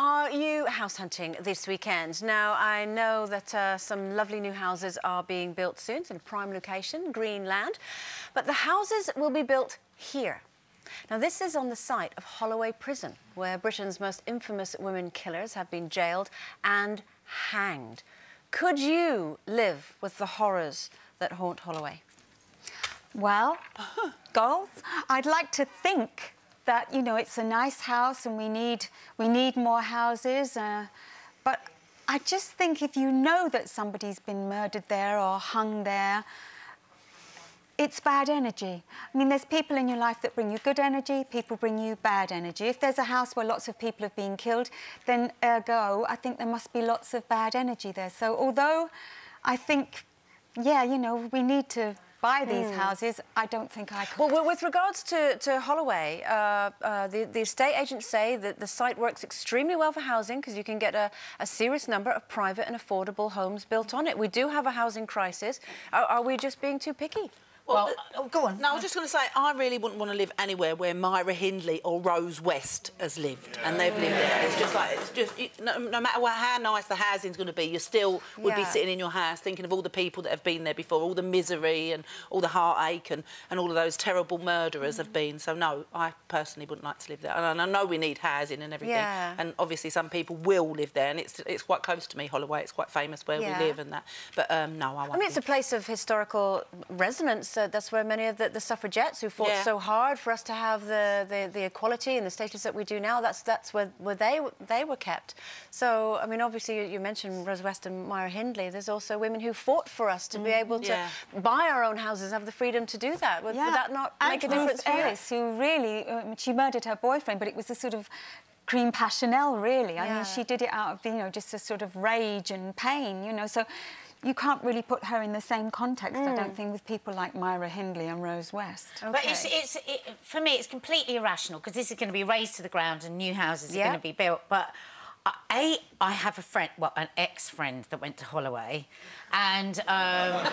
Are you house hunting this weekend? Now, I know that uh, some lovely new houses are being built soon. It's in a prime location, green land. But the houses will be built here. Now, this is on the site of Holloway Prison, where Britain's most infamous women killers have been jailed and hanged. Could you live with the horrors that haunt Holloway? Well, girls, I'd like to think that you know it's a nice house and we need we need more houses. Uh, but I just think if you know that somebody's been murdered there or hung there, it's bad energy. I mean, there's people in your life that bring you good energy, people bring you bad energy. If there's a house where lots of people have been killed, then ergo, I think there must be lots of bad energy there. So although I think, yeah, you know, we need to buy these mm. houses, I don't think I could. Well, with regards to, to Holloway, uh, uh, the, the estate agents say that the site works extremely well for housing because you can get a, a, serious number of private and affordable homes built on it. We do have a housing crisis. Are, are we just being too picky? Well, well uh, oh, go on. No, I was just going to say, I really wouldn't want to live anywhere where Myra Hindley or Rose West has lived, and they've lived there. It's just like, it's just, no, no matter what, how nice the housing's going to be, you still would yeah. be sitting in your house thinking of all the people that have been there before, all the misery and all the heartache and, and all of those terrible murderers mm. have been. So, no, I personally wouldn't like to live there. And I know we need housing and everything, yeah. and obviously some people will live there, and it's it's quite close to me, Holloway. It's quite famous where yeah. we live and that. But um, no, I won't. I mean, it's a place of historical resonance. Uh, that's where many of the, the suffragettes who fought yeah. so hard for us to have the, the, the, equality and the status that we do now, that's, that's where, where they, they were kept. So, I mean, obviously, you, mentioned Rose West and Myra Hindley. There's also women who fought for us to mm. be able to yeah. buy our own houses, have the freedom to do that. Would, yeah. would that not and make a difference for Ellis, who really, uh, she murdered her boyfriend, but it was a sort of crime passionnel, really. Yeah. I mean, she did it out of, you know, just a sort of rage and pain, you know. So you can't really put her in the same context, mm. I don't mm. think, with people like Myra Hindley and Rose West. Okay. But it's, it's it, for me, it's completely irrational because this is going to be razed to the ground and new houses yeah. are going to be built. But uh, a, I have a friend, well, an ex-friend that went to Holloway, and um,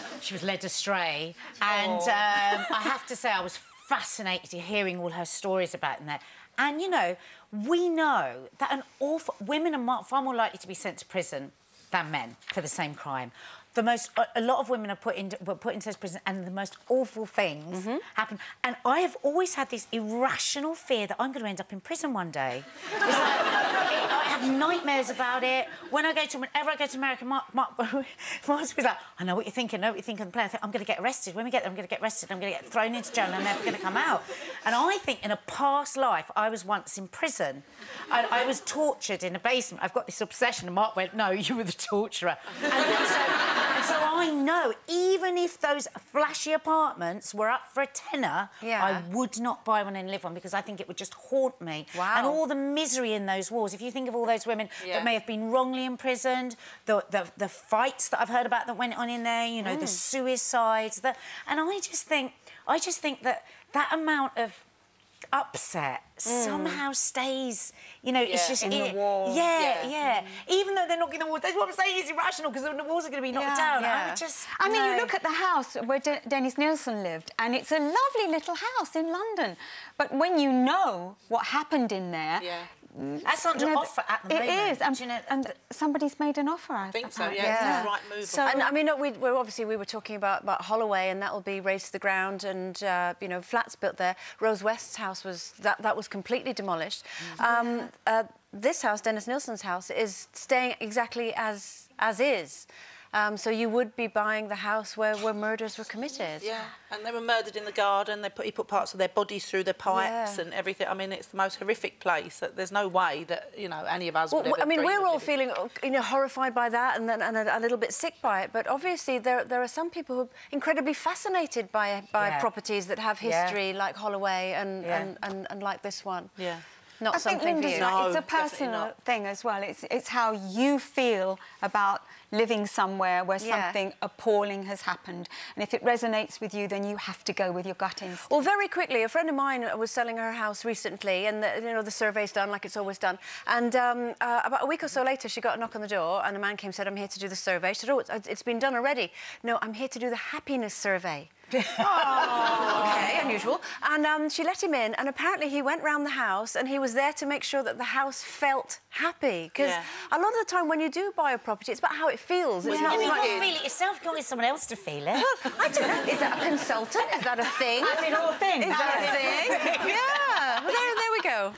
she was led astray. And um, I have to say, I was fascinated hearing all her stories about that. And you know, we know that an awful women are far more likely to be sent to prison than men for the same crime. The most, a lot of women are put into, were put into prison, and the most awful things mm -hmm. happen. And I have always had this irrational fear that I'm going to end up in prison one day. Have nightmares about it. When I go to, whenever I go to America, Mark, Mark Mark's like, I know what you're thinking, I know what you're thinking. I think I'm going to get arrested. When we get there, I'm going to get arrested. I'm going to get thrown into jail, and I'm never going to come out. And I think in a past life, I was once in prison. I was tortured in a basement. I've got this obsession. And Mark went, No, you were the torturer. And so, and so I know, even if those flashy apartments were up for a tenner, yeah. I would not buy one and live one because I think it would just haunt me. Wow. And all the misery in those walls. If you think of all those women yeah. that may have been wrongly imprisoned, the, the, the fights that I've heard about that went on in there, you know, mm. the suicides, the, and I just think, I just think that that amount of upset mm. somehow stays. You know, yeah. it's just in it, the wall. Yeah, yeah. yeah. Mm. Even though they're knocking the walls, that's what I'm saying is irrational because the walls are going to be knocked yeah, down. I just. I mean, you look at the house where De Dennis Nilsen lived, and it's a lovely little house in London. But when you know what happened in there, yeah. That's under no, offer at the it moment. It is, and, you know, and somebody's made an offer. I think so. Yeah, yeah. right move. So, and I mean, we, are obviously we were talking about, about Holloway, and that will be razed to the ground, and uh, you know, flats built there. Rose West's house was that that was completely demolished. Mm -hmm. um, uh, this house, Dennis Nilsen's house, is staying exactly as as is. Um, so you would be buying the house where, where murders were committed. Yeah, and they were murdered in the garden. They put he put parts of their bodies through the pipes yeah. and everything. I mean, it's the most horrific place. There's no way that you know any of us. Well, I mean, we're all feeling you know horrified by that and, then, and a, a, little bit sick by it. But obviously, there there are some people who are incredibly fascinated by by yeah. properties that have history, yeah. like Holloway and, and, and and like this one. Yeah not I something think Linda's right. No, it's a personal thing as well. It's it's how you feel about living somewhere where yeah. something appalling has happened. And if it resonates with you, then you have to go with your gut instinct. Well, very quickly, a friend of mine was selling her house recently, and the, you know the survey's done like it's always done. And um, uh, about a week or so later, she got a knock on the door, and a man came and said, "I'm here to do the survey." She said, "Oh, it's, it's been done already." No, I'm here to do the happiness survey. okay, unusual. And um, she let him in, and apparently he went round the house and he was there to make sure that the house felt happy. Because Yeah. a lot of the time when you do buy a property, it's about how it feels. It's Yeah, not you like... can't feel it yourself. You want someone else to feel it. I don't know. Is that a consultant? Is that a thing? That's the whole thing. Is that a thing? yeah. Well, there, there we go.